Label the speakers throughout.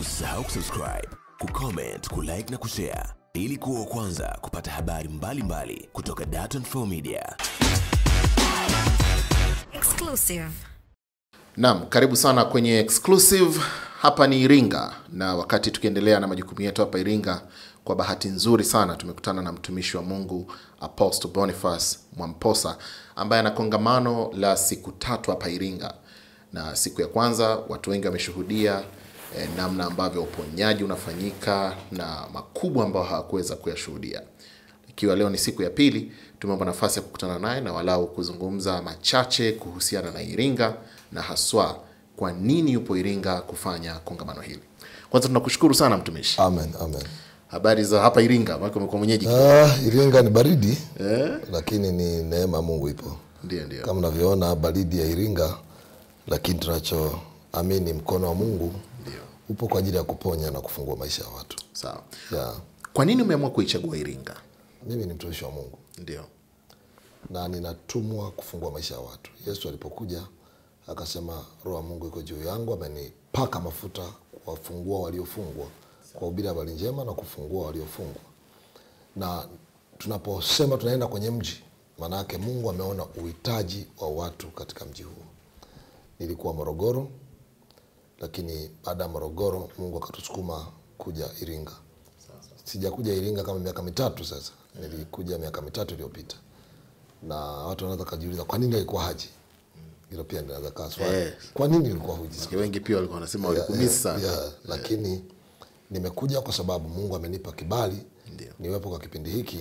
Speaker 1: Usisahau kusubscribe, kucomment, kulike na kushare ili kuwa wa kwanza kupata habari mbalimbali mbali kutoka Dar24 Media.
Speaker 2: Exclusive.
Speaker 3: Naam, karibu sana kwenye exclusive. Hapa ni Iringa, na wakati tukiendelea na majukumu yetu hapa Iringa, kwa bahati nzuri sana tumekutana na mtumishi wa Mungu Apostle Boniface Mwamposa ambaye ana kongamano la siku tatu hapa Iringa, na siku ya kwanza watu wengi wameshuhudia eh, namna ambavyo uponyaji unafanyika na makubwa ambayo hawakuweza kuyashuhudia. Ikiwa leo ni siku ya pili, tumeomba nafasi ya kukutana naye na walau kuzungumza machache kuhusiana na Iringa na haswa kwa nini yupo Iringa kufanya kongamano hili. Kwanza tunakushukuru sana mtumishi.
Speaker 4: Amen, amen.
Speaker 3: Habari za hapa Iringa, maana umekuwa mwenyeji.
Speaker 4: Ah, Iringa ni baridi eh, lakini ni neema Mungu ipo.
Speaker 3: Ndio, ndio.
Speaker 4: Kama unavyoona baridi ya Iringa, lakini tunachoamini mkono wa Mungu upo kwa ajili ya kuponya na kufungua maisha ya watu.
Speaker 3: Sawa.
Speaker 4: Yeah.
Speaker 3: Kwa nini umeamua kuichagua Iringa?
Speaker 4: Mimi ni mtumishi wa Mungu
Speaker 3: Ndio.
Speaker 4: na ninatumwa kufungua maisha ya watu. Yesu alipokuja akasema, roho ya Mungu iko juu yangu, amenipaka mafuta kuwafungua waliofungwa, kuwahubiri habari njema na kufungua waliofungwa. Na tunaposema tunaenda kwenye mji, maana yake Mungu ameona uhitaji wa watu katika mji huo. Nilikuwa Morogoro, lakini baada ya Morogoro Mungu akatusukuma kuja Iringa. Sijakuja Iringa kama miaka mitatu sasa, nilikuja miaka mitatu iliyopita na watu wanaweza kujiuliza kwa nini alikuwa haji. Hilo pia linaweza kaa swali.
Speaker 3: Yes.
Speaker 4: Kwa nini ulikuwa huji?
Speaker 3: Sasa wengi pia walikuwa wanasema walikumisa. Yeah,
Speaker 4: Yeah, yeah. lakini nimekuja kwa sababu Mungu amenipa kibali
Speaker 3: Ndio.
Speaker 4: niwepo kwa kipindi hiki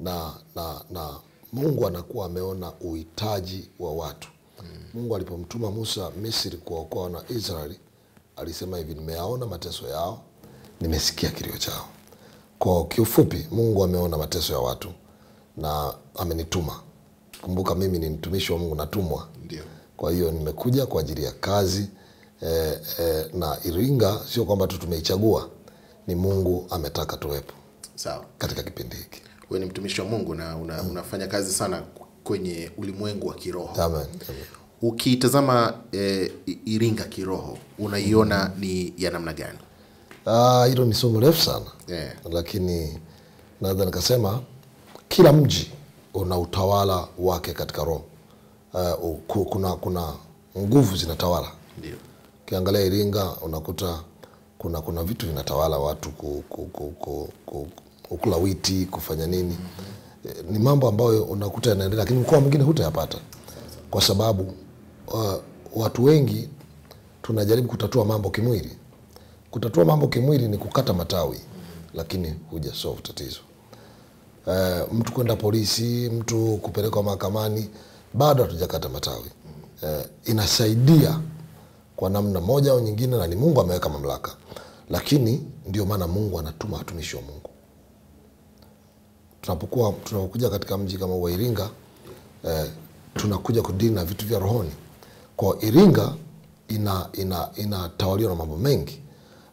Speaker 4: na, na, na Mungu anakuwa ameona uhitaji wa watu. mm. Mungu alipomtuma Musa Misri kuwaokoa na Israeli alisema hivi, nimeyaona mateso yao, nimesikia kilio chao. Kwa kiufupi, Mungu ameona mateso ya watu na amenituma. Kumbuka mimi ni mtumishi wa Mungu, natumwa.
Speaker 3: Ndiyo.
Speaker 4: Kwa hiyo nimekuja kwa ajili ya kazi eh, eh, na Iringa sio kwamba tu tumeichagua, ni Mungu ametaka tuwepo
Speaker 3: Sawa.
Speaker 4: katika kipindi hiki.
Speaker 3: Wewe ni mtumishi wa Mungu na una, mm. unafanya kazi sana kwenye ulimwengu wa kiroho.
Speaker 4: Amen. Amen.
Speaker 3: Ukitazama e, Iringa kiroho unaiona ni ya namna gani?
Speaker 4: Ah, hilo ni somo refu sana
Speaker 3: yeah.
Speaker 4: lakini naweza nikasema kila mji una utawala wake katika roho. Uh, kuna, kuna nguvu zinatawala
Speaker 3: Ndio.
Speaker 4: ukiangalia Iringa unakuta kuna kuna vitu vinatawala watu ku, ku, ku, ku, ku, kukula witi kufanya nini mm -hmm. ni mambo ambayo unakuta yanaendelea, lakini mkoa mwingine hutayapata kwa sababu uh, watu wengi tunajaribu kutatua mambo kimwili. Kutatua mambo kimwili ni kukata matawi, lakini huja solve tatizo. Uh, mtu kwenda polisi, mtu kupelekwa mahakamani, bado hatujakata matawi. Uh, inasaidia kwa namna moja au nyingine, na ni Mungu ameweka mamlaka, lakini ndio maana Mungu anatuma watumishi wa Mungu. Tunapokuwa tunapokuja katika mji kama wa Iringa eh, tunakuja kudili na vitu vya rohoni. Kwa Iringa ina ina inatawaliwa na mambo mengi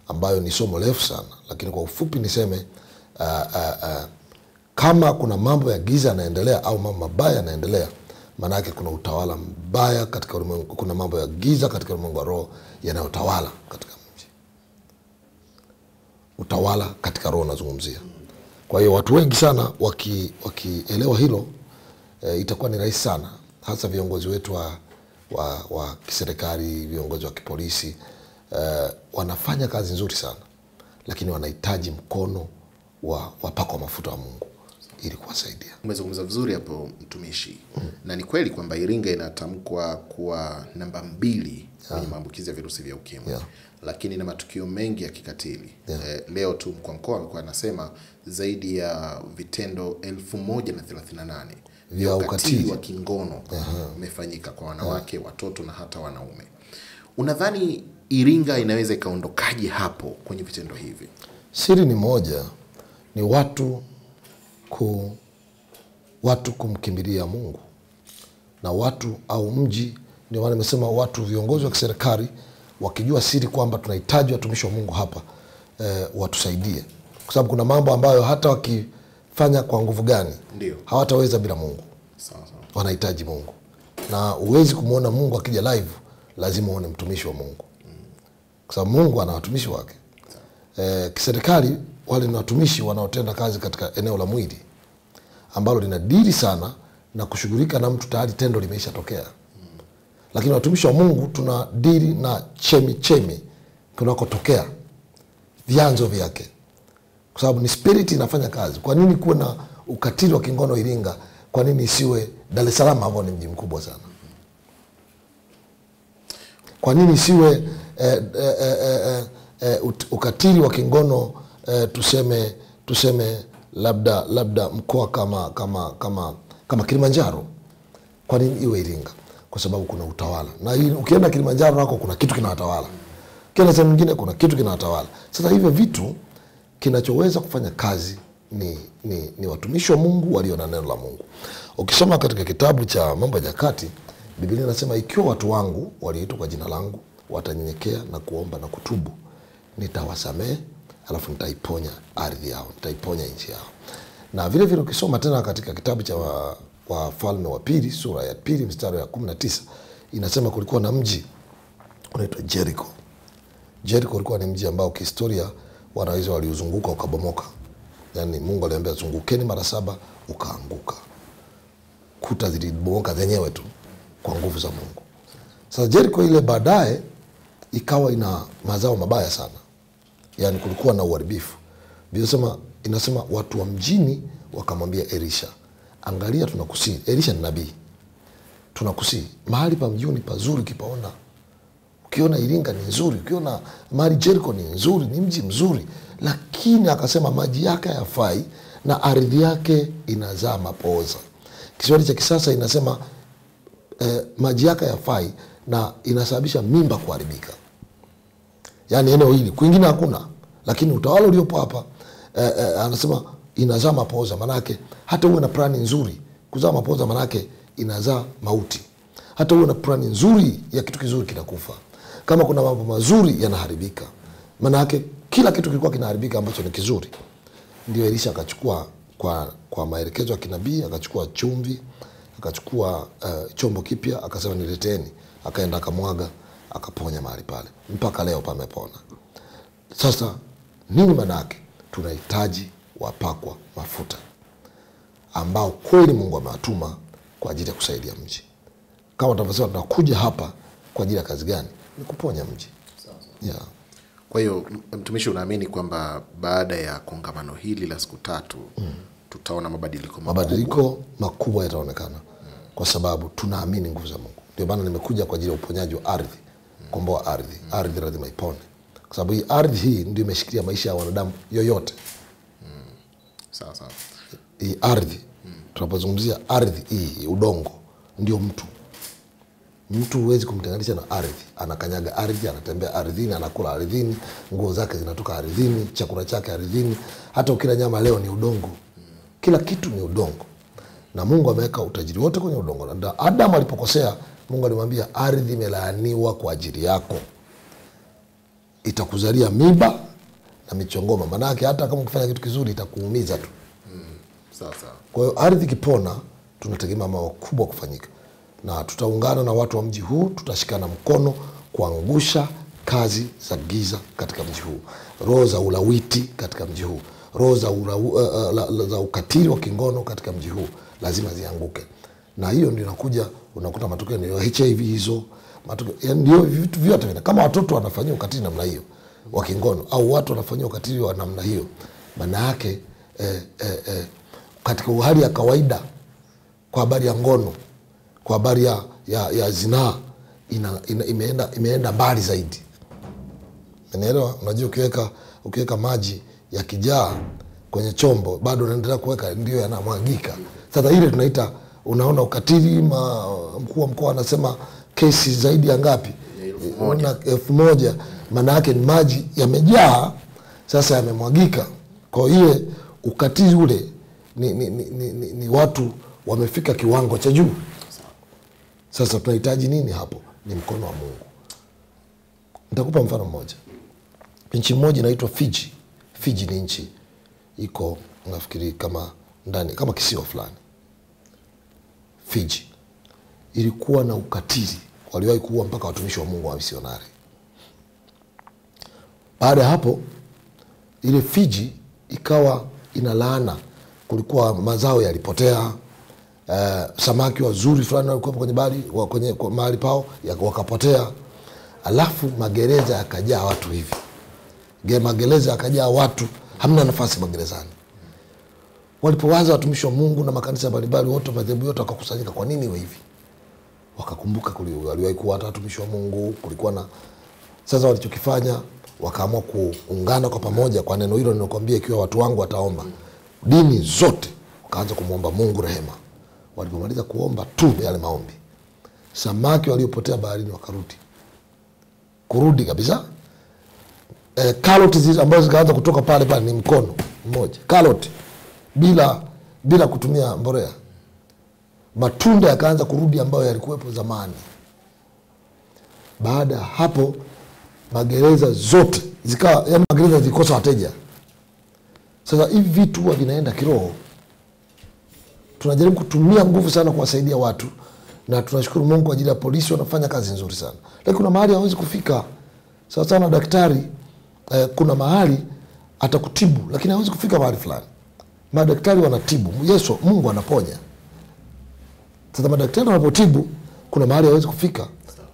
Speaker 4: ambayo ni somo refu sana, lakini kwa ufupi niseme uh, uh, uh, kama kuna mambo ya giza yanaendelea au mambo mabaya yanaendelea, maana yake kuna utawala mbaya katika ulimwengu, kuna mambo ya giza katika ulimwengu wa roho yanayotawala katika mji. Utawala katika roho unazungumzia Kwa hiyo watu wengi sana wakielewa waki- hilo e, itakuwa ni rahisi sana, hasa viongozi wetu wa, wa, wa kiserikali, viongozi wa kipolisi uh, wanafanya kazi nzuri sana, lakini wanahitaji mkono wa wapako wa mafuta wa Mungu ili kuwasaidia.
Speaker 3: Umezungumza vizuri hapo mtumishi, mm. na ni kweli kwamba Iringa inatamkwa kuwa namba mbili kwenye yeah. maambukizi ya virusi vya ukimwi
Speaker 4: Yeah.
Speaker 3: lakini na matukio mengi ya kikatili
Speaker 4: Yeah.
Speaker 3: eh, leo tu mkuu wa mkoa alikuwa anasema zaidi ya vitendo elfu moja na thelathini na nane vya ukatili wa kingono umefanyika kwa wanawake, watoto na hata wanaume. Unadhani Iringa inaweza ikaondokaje hapo kwenye vitendo hivi?
Speaker 4: Siri ni moja, ni watu ku watu kumkimbilia Mungu na watu au mji. Ndio maana nimesema watu, viongozi wa kiserikali wakijua siri kwamba tunahitaji watumishi wa Mungu hapa e, watusaidie, kwa sababu kuna mambo ambayo hata wakifanya kwa nguvu gani
Speaker 3: Ndio.
Speaker 4: hawataweza bila Mungu.
Speaker 3: Sawa sawa.
Speaker 4: Wanahitaji Mungu, na uwezi kumwona Mungu akija live, lazima uone mtumishi wa Mungu kwa sababu Mungu ana watumishi wake. E, kiserikali wale ni watumishi wanaotenda kazi katika eneo la mwili ambalo linadiri sana na kushughulika na mtu tayari tendo limeisha tokea lakini watumishi wa Mungu tuna diri na chemi chemi kunakotokea vyanzo vyake, kwa sababu ni spirit inafanya kazi. Kwa nini kuwe na ukatili wa kingono Iringa? Kwa nini isiwe Dar es Salaam ambao ni mji mkubwa sana? Kwa nini isiwe eh, eh, eh, eh, eh, ukatili wa kingono eh, tuseme tuseme labda labda mkoa kama kama kama kama Kilimanjaro kwa nini iwe Iringa? Kwa sababu kuna utawala, na ukienda Kilimanjaro nako kuna kitu kinawatawala, kienda sehemu nyingine kuna kitu kinawatawala. Sasa hivyo vitu kinachoweza kufanya kazi ni, ni, ni watumishi wa Mungu walio na neno la Mungu. Ukisoma katika kitabu cha Mambo ya Nyakati, Biblia inasema ikiwa watu wangu walioitwa kwa jina langu watanyenyekea na kuomba na kutubu, nitawasamehe alafu nitaiponya ardhi yao, nitaiponya nchi yao. Na vile vile ukisoma tena katika kitabu cha wa- Wafalme wa wa Pili sura ya pili mstari ya kumi na tisa inasema kulikuwa na mji unaitwa Jericho. Jericho ulikuwa ni mji ambao kihistoria wanaweza waliuzunguka ukabomoka, yaani Mungu aliambia zungukeni mara saba ukaanguka. Kuta zilibomoka zenyewe tu kwa nguvu za Mungu. Sasa Jericho ile baadaye ikawa ina mazao mabaya sana, yaani kulikuwa na uharibifu. Inasema, inasema watu wa mjini wakamwambia Elisha, angalia, tunakusii. Elisha ni nabii, tunakusii mahali pa mjini pazuri, ukipaona ukiona Iringa ni nzuri, ukiona mari Jericho ni nzuri, ni mji mzuri, lakini akasema maji yake hayafai na ardhi yake inazaa mapooza. Kiswahili cha kisasa inasema eh, maji yake hayafai na inasababisha mimba kuharibika. Yaani eneo hili kwingine hakuna, lakini utawala uliopo hapa eh, eh, anasema inazaa mapooza, manake hata uwe na plani nzuri, kuzaa mapooza manake inazaa mauti. Hata uwe na plani nzuri ya kitu kizuri kinakufa. Kama kuna mambo mazuri yanaharibika, manake kila kitu kilikuwa kinaharibika ambacho ni kizuri. Ndio Elisha akachukua kwa, kwa maelekezo ya kinabii akachukua chumvi akachukua uh, chombo kipya akasema nileteni, akaenda akamwaga akaponya mahali pale, mpaka leo pamepona. Sasa nini maana yake? Tunahitaji wapakwa mafuta ambao kweli Mungu amewatuma kwa ajili ya kusaidia mji. Kama tunavyosema, tunakuja hapa kwa ajili ya kazi gani? Ni kuponya mji yeah.
Speaker 3: Kwa hiyo mtumishi, unaamini kwamba baada ya kongamano hili la siku tatu mm. tutaona mabadiliko makubwa?
Speaker 4: mabadiliko makubwa yataonekana kwa sababu tunaamini nguvu za Mungu. Ndio maana nimekuja kwa ajili ya uponyaji wa ardhi, komboa ardhi. Ardhi lazima ipone, kwa sababu hii ardhi hii ndio imeshikilia maisha ya wanadamu yoyote.
Speaker 3: Sawa sawa.
Speaker 4: Hii ardhi tunapozungumzia ardhi hii, udongo ndio mtu. Mtu huwezi kumtenganisha na ardhi. Anakanyaga ardhi, anatembea ardhini, anakula ardhini, nguo zake zinatoka ardhini, chakula chake ardhini. Hata ukila nyama leo ni udongo, kila kitu ni udongo, na Mungu ameweka utajiri wote kwenye udongo. Na Adamu alipokosea, Mungu alimwambia ardhi imelaaniwa kwa ajili yako, itakuzalia miba na michongoma. Maanake hata kama ukifanya kitu kizuri itakuumiza tu.
Speaker 3: Sawa sawa.
Speaker 4: Kwa hiyo ardhi ikipona, tunategemea mambo makubwa kufanyika, na tutaungana na watu wa mji huu, tutashikana mkono kuangusha kazi za giza katika mji huu, roho za ulawiti katika mji huu, roho za, uh, uh, za ukatili wa kingono katika mji huu. Lazima zianguke, na hiyo ndio inakuja, unakuta matokeo ndio HIV hizo. Ndio vitu vyote vina kama watoto wanafanyia ukatili namna hiyo wa kingono au watu wanafanyia ukatili wa namna hiyo, maana yake eh, eh, eh, katika hali ya kawaida kwa habari ya ngono, kwa habari ya, ya, ya zinaa ina, ina, imeenda, imeenda mbali zaidi. Unaelewa? Unajua, ukiweka ukiweka maji yakijaa kwenye chombo bado unaendelea kuweka, ndio yanamwagika. Sasa ile tunaita, unaona ukatili. ma- Mkuu wa mkoa anasema kesi zaidi ya ngapi? na elfu moja. Maana yake ni maji yamejaa, sasa yamemwagika. Kwa hiyo ukatili ule ni, ni, ni, ni, ni, ni watu wamefika kiwango cha juu. Sasa tunahitaji nini hapo? Ni mkono wa Mungu. Nitakupa mfano mmoja. Nchi moja inaitwa Fiji. Fiji ni nchi iko nafikiri kama ndani kama kisiwa fulani. Fiji ilikuwa na ukatili, waliwahi kuua mpaka watumishi wa Mungu wa misionari. baada ya hapo ile Fiji ikawa ina laana, kulikuwa mazao yalipotea. Uh, samaki wazuri fulani walikuwa kwenye bahari kwenye mahali pao wakapotea, alafu magereza yakajaa watu hivi Ge- magereza yakajaa watu, hamna nafasi magerezani. Walipowaza watumishi wa Mungu na makanisa mbalimbali wote madhehebu yote wakakusanyika, kwa nini hivi? Wakakumbuka waliwahi kuwa hata watumishi wa Mungu, kulikuwa na sasa walichokifanya wakaamua kuungana kwa pamoja kwa neno hilo ninakwambia, ikiwa watu wangu wataomba, dini zote wakaanza kumwomba Mungu rehema. Walipomaliza kuomba tu yale maombi, samaki waliopotea baharini wakarudi, kurudi kabisa. E, karoti ambazo zikaanza kutoka pale pale ni mkono mmoja karoti, bila bila kutumia mborea. Matunda yakaanza kurudi ambayo yalikuwepo zamani. Baada ya hapo magereza zote zikawa, yani magereza zilikosa wateja. Sasa hivi vitu huwa vinaenda kiroho. Tunajaribu kutumia nguvu sana kuwasaidia watu, na tunashukuru Mungu kwa ajili ya polisi, wanafanya kazi nzuri sana, lakini kuna mahali hawezi kufika. Sawa sana daktari eh, kuna mahali atakutibu, lakini hawezi kufika mahali fulani. Madaktari wanatibu, Yesu Mungu anaponya. Sasa madaktari wanapotibu, kuna mahali hawezi kufika,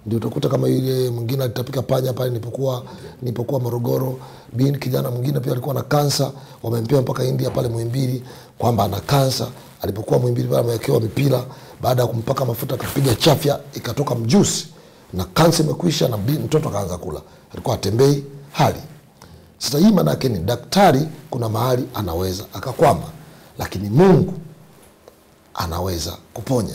Speaker 4: ndio utakuta kama yule mwingine alitapika panya pale nilipokuwa nilipokuwa Morogoro. Bin kijana mwingine pia alikuwa na kansa, wamempea mpaka India pale Muhimbili kwamba ana kansa. Alipokuwa Muhimbili pale amewekewa mipira, baada ya kumpaka mafuta akapiga chafya, ikatoka mjusi na kansa imekwisha, na mtoto akaanza kula, alikuwa atembei hali sasa hii maana yake ni daktari, kuna mahali anaweza akakwama, lakini Mungu anaweza kuponya.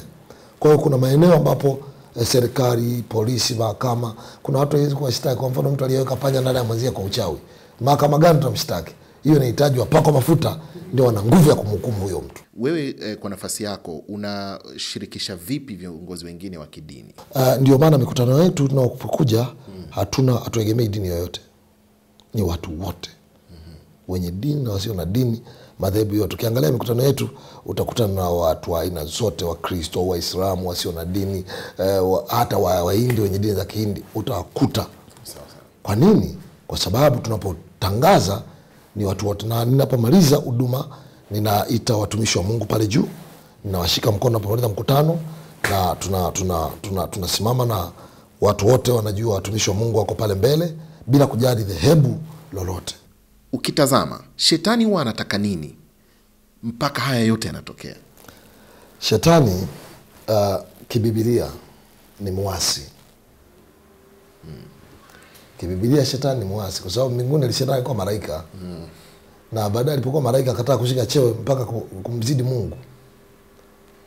Speaker 4: Kwa hiyo kuna maeneo ambapo eh, serikali, polisi, mahakama, kuna watu hawezi kuwashtaki. Kwa mfano, mtu aliyeweka panya ndani ya mwenzie kwa uchawi, mahakama gani tutamshtaki? Hiyo inahitaji wapakwa mafuta, ndio wana nguvu ya kumhukumu huyo mtu.
Speaker 3: Wewe eh, kwa nafasi yako unashirikisha vipi viongozi wengine wa kidini?
Speaker 4: Uh, ndio maana mikutano yetu tunapokuja hatuna hatuegemei dini yoyote, ni watu wote wenye dini na wasio na dini, madhehebu yote. Ukiangalia mikutano yetu utakutana na watu wa aina zote, Wakristo, Waislamu, wasio na dini eh, wa, hata wa- Wahindi wenye dini za Kihindi utawakuta. Kwa nini? Kwa sababu tunapotangaza ni watu wote, na ninapomaliza huduma ninaita watumishi wa Mungu pale juu, ninawashika mkono napomaliza mkutano, na tuna tuna tuna tunasimama na watu wote wanajua watumishi wa Mungu wako pale mbele, bila kujali dhehebu lolote.
Speaker 3: Ukitazama shetani huwa anataka nini mpaka haya yote yanatokea?
Speaker 4: Shetani uh, kibibilia ni mwasi kibibilia, shetani ni mwasi kwa sababu mbinguni alishetani kwa alikuwa malaika. Na baadaye alipokuwa malaika akataka kushika cheo mpaka kumzidi Mungu.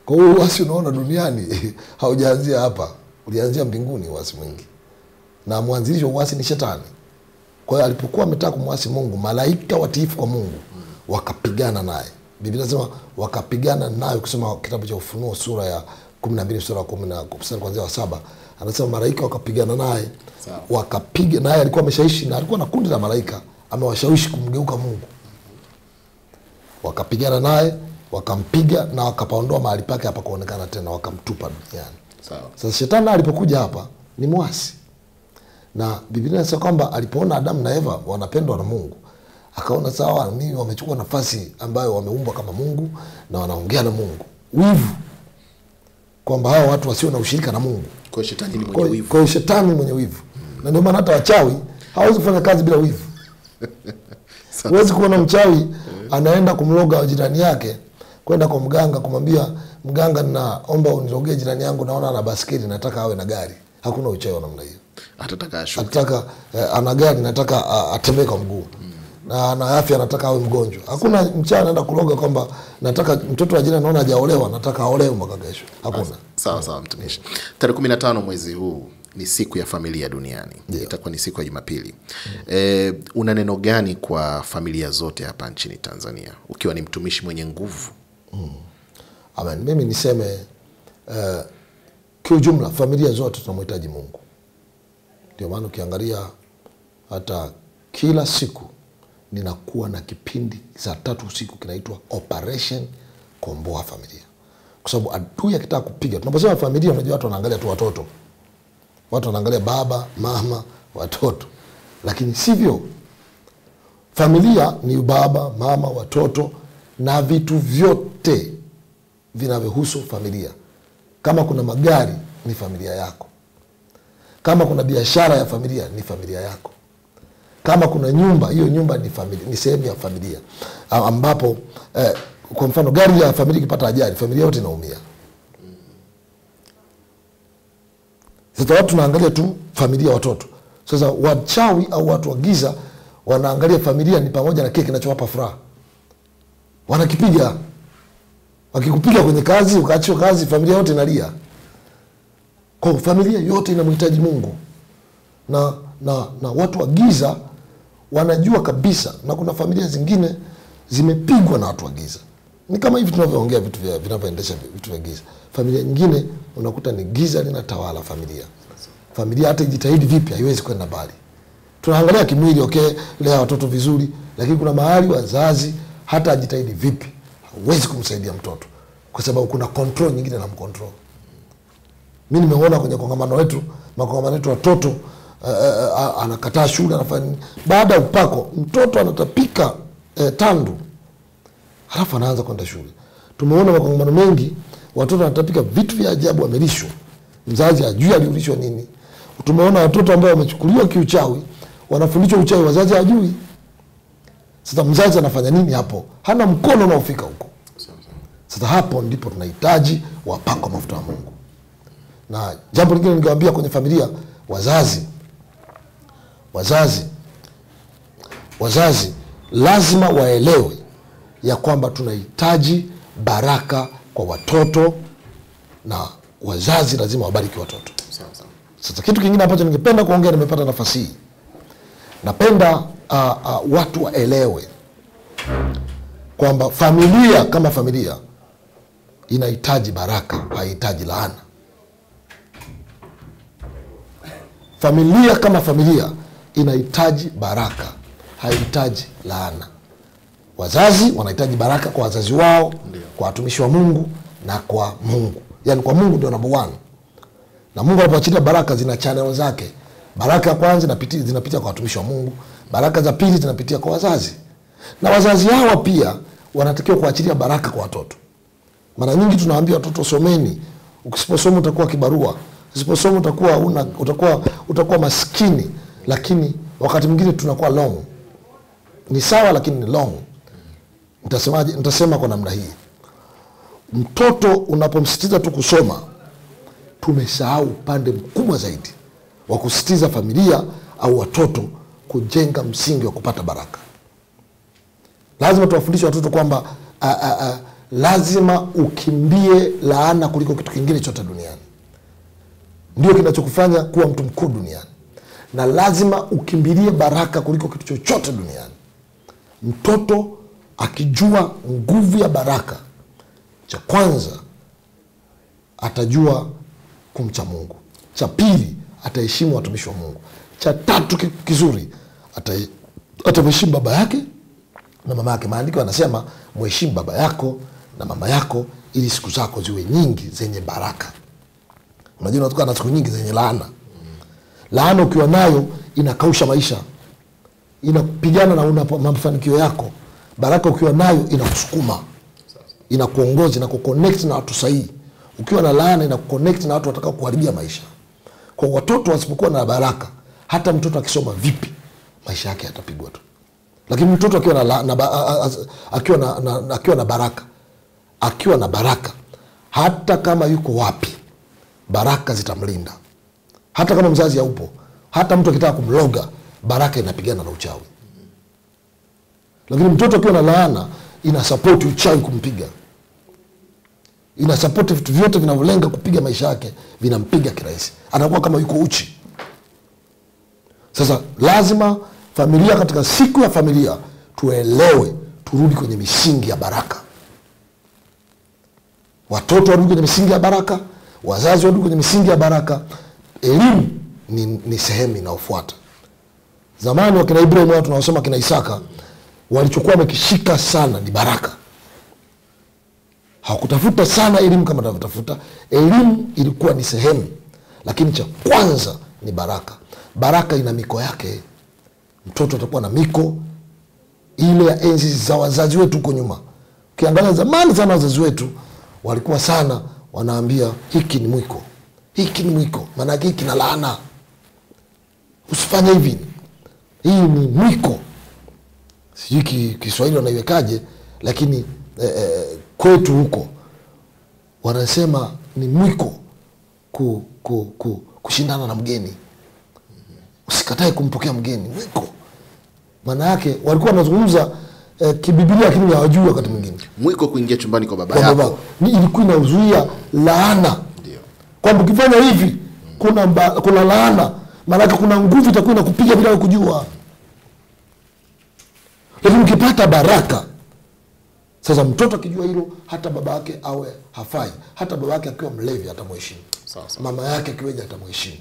Speaker 4: Kwa hiyo uasi unaona duniani haujaanzia hapa, ulianzia mbinguni, uasi mwingi, na mwanzilishi wa uasi ni shetani. Kwa hiyo alipokuwa ametaka kumwasi Mungu, malaika watiifu kwa Mungu wakapigana naye. Biblia inasema wakapigana naye, kusoma kitabu cha Ufunuo sura ya kumi na mbili sura ya kumi na mstari kuanzia wa saba anasema malaika wakapigana naye, wakapiga naye. Alikuwa ameshaishi na alikuwa na kundi la malaika, amewashawishi kumgeuka Mungu. Wakapigana naye, wakampiga na wakapaondoa mahali pake hapa kuonekana tena, wakamtupa duniani.
Speaker 3: Sawa.
Speaker 4: Sasa shetani alipokuja hapa ni mwasi, na Biblia inasema kwamba alipoona Adamu na Eva wanapendwa na Mungu akaona sawa, mimi wamechukua nafasi ambayo wameumbwa kama Mungu na wanaongea na Mungu, wivu kwamba hawa watu wasio na ushirika na Mungu.
Speaker 3: Kwa hiyo shetani ni mwenye wivu.
Speaker 4: kwa hiyo shetani mwenye wivu, Hmm. na ndio maana hata wachawi hawezi kufanya kazi bila wivu. Huwezi kuona mchawi anaenda kumloga jirani yake, kwenda kwa mganga kumwambia mganga, ninaomba unirogee jirani yangu, naona ana baskeli, nataka awe na gari. Hakuna uchawi wa namna hiyo.
Speaker 3: Atataka ashuke.
Speaker 4: Atataka eh, ana gari, nataka atembee kwa mguu na ana afya, nataka awe mgonjwa. Hakuna mchana anaenda kuloga kwamba nataka mtoto wa jina naona hajaolewa, nataka aolewe mwaka kesho. Hakuna.
Speaker 3: Sawa sawa, mtumishi. Tarehe kumi na tano mwezi huu ni siku ya familia duniani, yeah. itakuwa ni siku ya Jumapili. E, una neno gani kwa familia zote hapa nchini Tanzania ukiwa ni mtumishi mwenye nguvu? mm.
Speaker 4: Amen. Mimi niseme uh, kiujumla familia zote tunamhitaji Mungu. Ndio maana ukiangalia hata kila siku ninakuwa na kipindi saa tatu usiku kinaitwa Operation Komboa Familia, kwa sababu adui akitaka kupiga, tunaposema familia, unajua watu wanaangalia tu watoto, watu wanaangalia baba, mama, watoto, lakini sivyo. familia ni baba mama watoto na vitu vyote vinavyohusu familia. Kama kuna magari ni familia yako. Kama kuna biashara ya familia ni familia yako kama kuna nyumba hiyo nyumba ni, familia, ni sehemu ya familia ambapo eh, kwa mfano gari ya familia ikipata ajali familia yote inaumia. Sasa watu tunaangalia tu familia watoto. Sasa wachawi au watu wa giza wanaangalia familia ni pamoja na kile kinachowapa furaha. Wanakipiga. Wakikupiga kwenye kazi ukaachia kazi familia yote inalia. Kwa familia yote inamhitaji mungu. Na, na, na watu wa giza wanajua kabisa na kuna familia zingine zimepigwa na watu wa giza. Ni kama hivi tunavyoongea vitu vya- vinavyoendesha vitu vya giza. Familia nyingine unakuta ni giza linatawala familia. Familia hata ijitahidi vipi haiwezi kwenda mbali. Tunaangalia kimwili okay lea watoto vizuri lakini kuna mahali wazazi hata ajitahidi vipi hawezi kumsaidia mtoto. Kwa sababu kuna control nyingine na mkontrol. mi nimeona kwenye kongamano wetu makongamano yetu watoto uh, anakataa shule anafanya nini. baada ya upako mtoto anatapika uh, tandu. Halafu anaanza kwenda shule. Tumeona makongamano mengi watoto wanatapika vitu vya ajabu wamelishwa. Mzazi ajui aliulishwa nini. Tumeona watoto ambao wamechukuliwa kiuchawi wanafundishwa uchawi wazazi ajui. sasa mzazi anafanya nini hapo? Hana mkono unaofika huko. Sasa hapo ndipo tunahitaji wapango mafuta wa mungu. Na jambo lingine ningewambia kwenye familia wazazi wazazi. Wazazi lazima waelewe ya kwamba tunahitaji baraka kwa watoto na wazazi lazima wabariki watoto. Sasa kitu kingine ambacho ningependa kuongea nimepata nafasi hii. Napenda uh, uh, watu waelewe kwamba familia kama familia inahitaji baraka haihitaji laana. Familia kama familia inahitaji baraka haihitaji laana. Wazazi wanahitaji baraka kwa wazazi wao kwa watumishi wa mungu na kwa mungu. Yaani kwa mungu ndio namba one. Na mungu anapoachilia baraka zina chaneo zake. Baraka ya kwanza inapiti- zinapitia kwa watumishi wa mungu. Baraka za pili zinapitia kwa wazazi. Na wazazi hawa pia wanatakiwa kuachilia baraka kwa watoto. Mara nyingi tunawaambia watoto someni. Ukisiposoma utakuwa kibarua. Usiposoma utakuwa una, utakuwa utakuwa maskini lakini wakati mwingine tunakuwa long. Ni sawa lakini ni long. Nitasemaje? Nitasema kwa namna hii. Mtoto unapomsitiza tu kusoma tumesahau upande mkubwa zaidi wa kusitiza familia au watoto kujenga msingi wa kupata baraka. Lazima tuwafundishe watoto kwamba a, a, a, lazima ukimbie laana kuliko kitu kingine chote duniani. Ndio kinachokufanya kuwa mtu mkuu duniani na lazima ukimbilie baraka kuliko kitu chochote duniani. Mtoto akijua nguvu ya baraka cha kwanza atajua kumcha mungu. Cha pili ataheshimu watumishi wa mungu. Cha tatu kizuri ata- atamheshimu baba yake na mama yake. Maandiko anasema mheshimu baba yako na mama yako ili siku zako ziwe nyingi zenye baraka. Unajua unatoka na siku nyingi zenye laana laana ukiwa nayo inakausha maisha. Inapigana na mafanikio yako. Baraka ukiwa nayo inakusukuma. Inakuongoza inakuconnect na watu sahihi. Ukiwa na laana inakuconnect na watu watakao kuharibia maisha. Kwa watoto wasipokuwa na baraka hata mtoto akisoma vipi maisha yake yatapigwa tu. Lakini mtoto akiwa na, na, akiwa na, na, akiwa na baraka akiwa na baraka hata kama yuko wapi baraka zitamlinda hata kama mzazi haupo hata mtu akitaka kumloga baraka inapigana na uchawi. Lakini mtoto akiwa na laana inasapoti uchawi kumpiga. Inasapoti vitu vyote vinavyolenga kupiga maisha yake vinampiga kirahisi. Anakuwa kama yuko uchi. Sasa lazima familia katika siku ya familia tuelewe turudi kwenye misingi ya baraka. Watoto warudi kwenye misingi ya baraka wazazi warudi kwenye misingi ya baraka elimu ni, ni sehemu inayofuata. Zamani wakina ibrahim wao tunaosoma kina isaka walichokuwa wamekishika sana ni baraka. Hawakutafuta sana elimu kama tunavyotafuta. Elimu ilikuwa ni sehemu lakini cha kwanza ni baraka. Baraka ina miko yake. Mtoto atakuwa na miko ile ya enzi za wazazi wetu huko nyuma. Ukiangalia zamani sana wazazi wetu walikuwa sana wanaambia hiki ni mwiko hiki ni mwiko. Maanake hiki na laana usifanye hivi. Hii ni mwiko. Sijui kiswahili wanaiwekaje lakini eh, eh, kwetu huko wanasema ni mwiko ku, ku, ku, kushindana na mgeni. Usikatae kumpokea mgeni. Mwiko. Maana yake walikuwa wanazungumza eh, kibibilia lakini hawajui wakati mwingine.
Speaker 3: Mwiko kuingia chumbani kwa baba yako.
Speaker 4: Ilikuwa inazuia laana. Kwamba ukifanya hivi kuna, mba, kuna laana. Maanake kuna nguvu itakuwa inakupiga bila kujua. Lakini ukipata baraka sasa mtoto akijua hilo hata baba yake awe hafai. Hata baba yake akiwa mlevi atamheshimu mama yake akiweja atamheshimu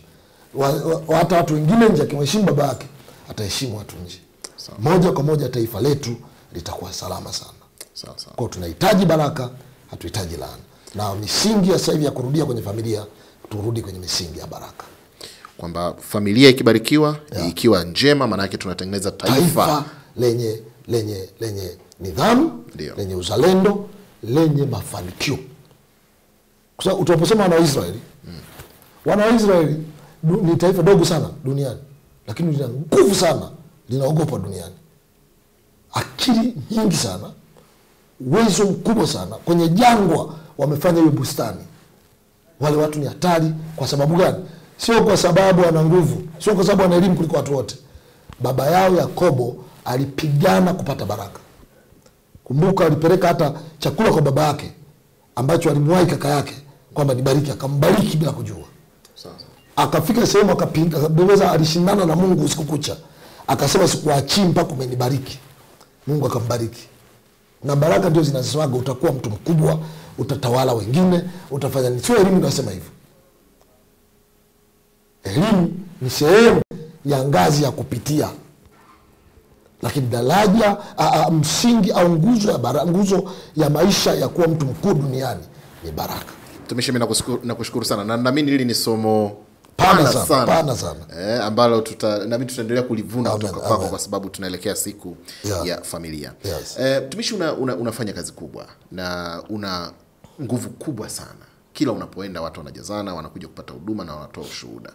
Speaker 4: hata watu wengine nje akimheshimu baba yake ataheshimu watu nje. Moja kwa moja taifa letu litakuwa salama sana. Kwao tunahitaji baraka hatuhitaji laana na misingi ya sasa hivi ya kurudia kwenye familia turudi kwenye misingi ya baraka
Speaker 3: kwamba familia ikibarikiwa yeah. ikiwa njema maana yake tunatengeneza taifa,
Speaker 4: taifa lenye lenye lenye nidhamu
Speaker 3: Dio.
Speaker 4: lenye uzalendo lenye mafanikio kwa sababu tunaposema wana Israeli mm. wana Israeli ni taifa dogo sana duniani lakini lina nguvu sana linaogopa duniani akili nyingi sana uwezo mkubwa sana kwenye jangwa wamefanya hiyo bustani. Wale watu ni hatari. Kwa sababu gani? Sio kwa sababu ana nguvu. Sio kwa sababu ana elimu kuliko watu wote. Baba yao yakobo alipigana kupata baraka. Kumbuka alipeleka hata chakula kwa baba yake ambacho alimwahi kaka yake kwamba nibariki. Akambariki bila kujua. Akafika sehemu akapinga. Alishindana na mungu usiku kucha. Akasema sikuachii mpaka umenibariki. Mungu akambariki na baraka ndio zinazoswaga. utakuwa mtu mkubwa utatawala wengine utafanya sio elimu inasema hivyo. Elimu ni sehemu ya ngazi ya kupitia. Lakini daraja msingi au nguzo ya, bara, nguzo ya maisha ya kuwa mtu mkuu duniani ni baraka.
Speaker 3: Mtumishi mi nakushukuru nakushukuru sana. Na naamini hili ni somo
Speaker 4: Pana sana,
Speaker 3: sana,
Speaker 4: pana sana.
Speaker 3: E, ambalo tuta, nami tutaendelea kulivuna kutoka kwako kwa sababu tunaelekea siku
Speaker 4: Yeah.
Speaker 3: ya familia.
Speaker 4: Yes.
Speaker 3: eh, mtumishi una, una, unafanya kazi kubwa na una nguvu kubwa sana. Kila unapoenda watu wanajazana wanakuja kupata huduma na wanatoa ushuhuda.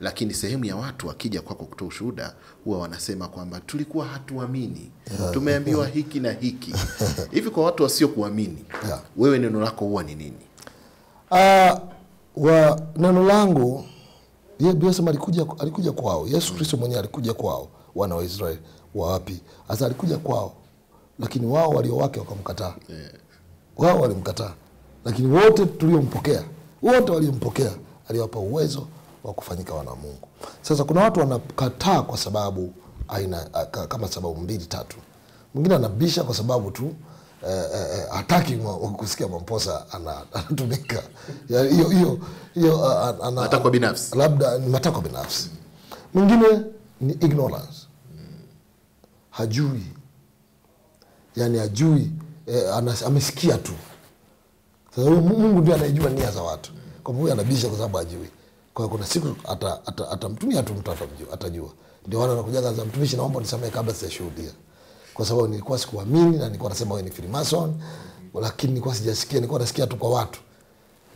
Speaker 3: Lakini sehemu ya watu wakija kwako kutoa ushuhuda huwa wanasema kwamba tulikuwa hatuamini. Tumeambiwa hiki na hiki. Hivi kwa watu wasiokuamini
Speaker 4: Yeah.
Speaker 3: wewe neno lako huwa ni nini?
Speaker 4: Uh, wa neno langu ye Biblia alikuja, alikuja kwao. Yesu kristo mwenyewe alikuja kwao. Wana wa israeli wa wapi? Hasa alikuja kwao. Lakini wao walio wake wakamkataa. Yeah. wao walimkataa. Lakini wote tuliompokea wote waliompokea aliwapa uwezo wa kufanyika wana wa mungu. Sasa kuna watu wanakataa kwa sababu aina kama sababu mbili tatu. Mwingine anabisha kwa sababu tu eh, eh, eh, hataki kusikia mamposa ana- anatumika. Hiyo hiyo hiyo ah,
Speaker 3: Matakwa binafsi.
Speaker 4: labda ni matakwa binafsi. Mwingine ni ignorance. Hajui. Yani hajui eh, anas- amesikia tu. Sasa huyu mungu ndio anayejua nia za watu. Kwa huyu anabisha kwa sababu hajui. Kwa hiyo kuna siku atamtumia ata, ata, ata tu mtu atamjua- atajua. Ndio wana wanakujaga za mtumishi naomba nisamehe kabla sijashuhudia kwa sababu nilikuwa sikuamini na nilikuwa nasema wewe ni freemason lakini nilikuwa sijasikia nilikuwa nasikia tu kwa watu.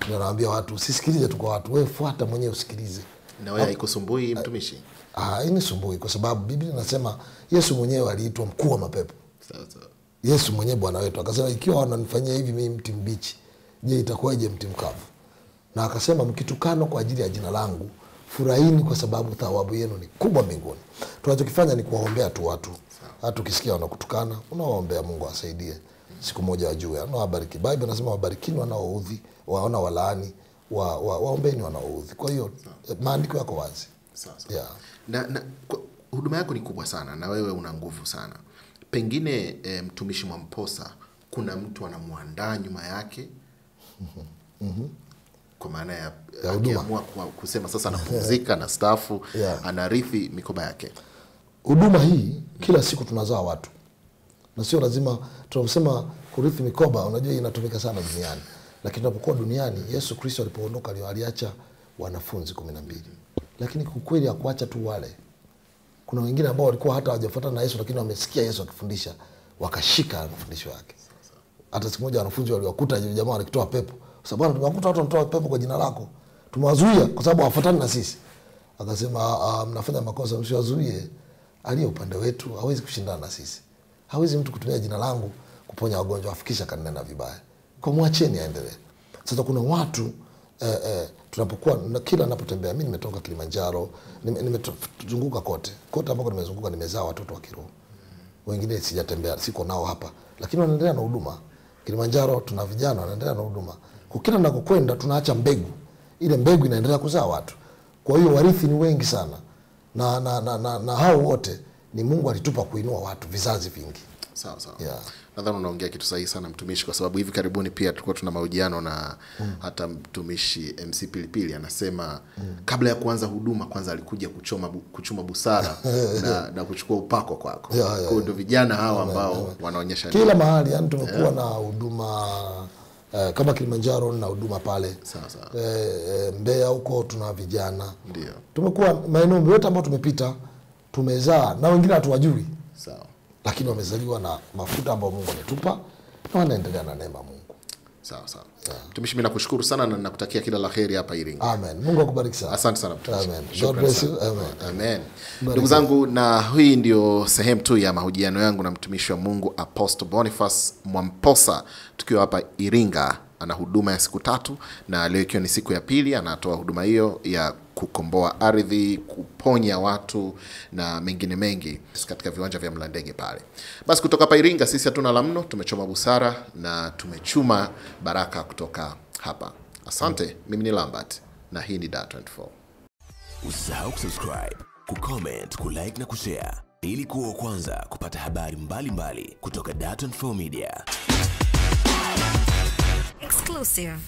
Speaker 4: Ndio nawaambia watu usisikilize tu kwa watu wewe fuata mwenyewe usikilize.
Speaker 3: Na wewe haikusumbui mtumishi?
Speaker 4: Ah, hii ni sumbui kwa sababu biblia inasema yesu mwenyewe aliitwa mkuu wa mapepo.
Speaker 3: Sawa sawa.
Speaker 4: Yesu mwenyewe bwana wetu. Akasema ikiwa wananifanyia hivi mimi mti mbichi je itakuwaje mti mkavu? Na akasema mkitukano kwa ajili ya jina langu furahini kwa sababu thawabu yenu ni kubwa mbinguni. Tunachokifanya ni kuwaombea tu watu hata ukisikia wanakutukana unawaombea mungu awasaidie siku moja wajue anawabariki Biblia nasema wabarikini wanaoudhi waona walaani wa, wa, waombeni wanaoudhi. Kwa hiyo maandiko yako wazi.
Speaker 3: Sawa
Speaker 4: yeah.
Speaker 3: na, na kwa- huduma yako ni kubwa sana na wewe una nguvu sana. Pengine e, mtumishi mwamposa kuna mtu anamwandaa nyuma yake? Mm kwa maana ya,
Speaker 4: Ya
Speaker 3: akiamua kusema sasa anapumzika na stafu
Speaker 4: Yeah.
Speaker 3: anarithi mikoba yake
Speaker 4: huduma hii kila siku tunazaa watu. Na sio lazima tunaposema kurithi mikoba unajua inatumika sana duniani. Lakini tunapokuwa duniani yesu kristo alipoondoka ali- aliacha wanafunzi kumi na mbili. Lakini ukweli akuacha tu wale. Kuna wengine ambao walikuwa hata hawajafuatana na yesu lakini wamesikia yesu akifundisha wakashika mafundisho yake. Hata siku moja wanafunzi waliwakuta jamaa wakitoa pepo. Bwana tumewakuta watu wanatoa pepo kwa jina lako. Tumewazuia kwa sababu hawafuatani na sisi. Akasema uh, mnafanya makosa msiwazuie aliye upande wetu hawezi kushindana na sisi. Hawezi mtu kutumia jina langu kuponya wagonjwa afikisha kanena vibaya. Kwa mwacheni aendelee. Sasa kuna watu eh, eh, tunapokuwa na, kila napotembea mi nimetoka kilimanjaro nime- kote. Kote ambako nimezunguka nimezaa watoto wa kiroho. Wengine sijatembea siko nao hapa. Lakini wanaendelea na huduma. Kilimanjaro tuna vijana wanaendelea na huduma. Kwa kila nakokwenda tunaacha mbegu. Ile mbegu inaendelea kuzaa watu. Kwa hiyo warithi ni wengi sana na, na, na, na, na hao wote ni mungu alitupa kuinua watu vizazi vingi
Speaker 3: sawa sawa
Speaker 4: Yeah.
Speaker 3: nadhani unaongea kitu sahihi sana mtumishi kwa sababu hivi karibuni pia tulikuwa tuna mahojiano na mm. hata mtumishi mc pilipili anasema mm. kabla ya kuanza huduma kwanza alikuja kuchoma kuchuma busara na, na kuchukua upako kwako
Speaker 4: Yeah, yeah,
Speaker 3: Kwa hiyo ndo vijana hawa ambao yeah, yeah. wanaonyesha
Speaker 4: kila mahali yani tumekuwa yeah. na huduma eh, kama kilimanjaro na huduma pale.
Speaker 3: Sasa.
Speaker 4: eh, eh, mbeya huko tuna vijana.
Speaker 3: Ndio.
Speaker 4: Tumekuwa maeneo yote ambayo tumepita tumezaa na wengine hatuwajui.
Speaker 3: Sawa.
Speaker 4: Lakini wamezaliwa na mafuta ambayo mungu ametupa na wanaendelea na neema mungu
Speaker 3: sawa sawa mtumishi mi nakushukuru sana na nakutakia kila la heri hapa iringa
Speaker 4: amen mungu akubariki sana
Speaker 3: asante sana mtumishi.
Speaker 4: Amen. God bless you. Amen.
Speaker 3: Amen. ndugu zangu na hii ndio sehemu tu ya mahojiano yangu na mtumishi wa mungu apostle boniface mwamposa tukiwa hapa iringa ana huduma ya siku tatu na leo ikiwa ni siku ya pili anatoa huduma hiyo ya kukomboa ardhi kuponya watu na mengine mengi katika viwanja vya mlandege pale. Basi kutoka hapa iringa sisi hatuna la mno tumechoma busara na tumechuma baraka kutoka hapa. Asante mimi ni lambert na hii ni da 24
Speaker 1: Usisahau kusubscribe, kucomment, kulike na kushare ili kuwa wa kwanza kupata habari mbalimbali mbali kutoka Dar24 Media.
Speaker 2: Exclusive.